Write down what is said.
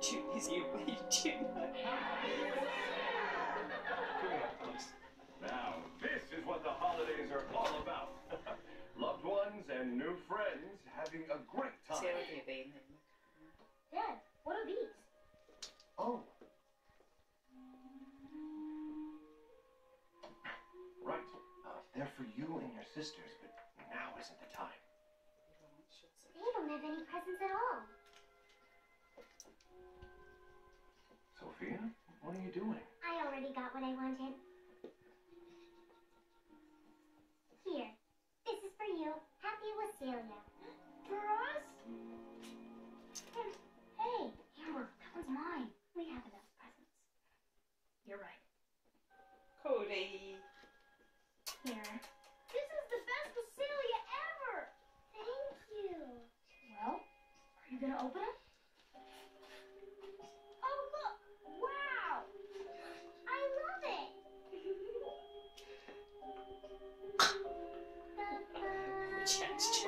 June is you, June. Now, this is what the holidays are all about. Loved ones and new friends having a great time. vad det. Dad, what are these? Oh. Right. Uh, they're for you and your sisters, but now isn't the time. They don't have any presents at all. Wasilia. For us? Hey, Amber, that one's mine. We have enough presents. You're right. Cody. Here. This is the best Wasilia ever! Thank you. Well, are you gonna open it? Oh, look! Wow! I love it! Chance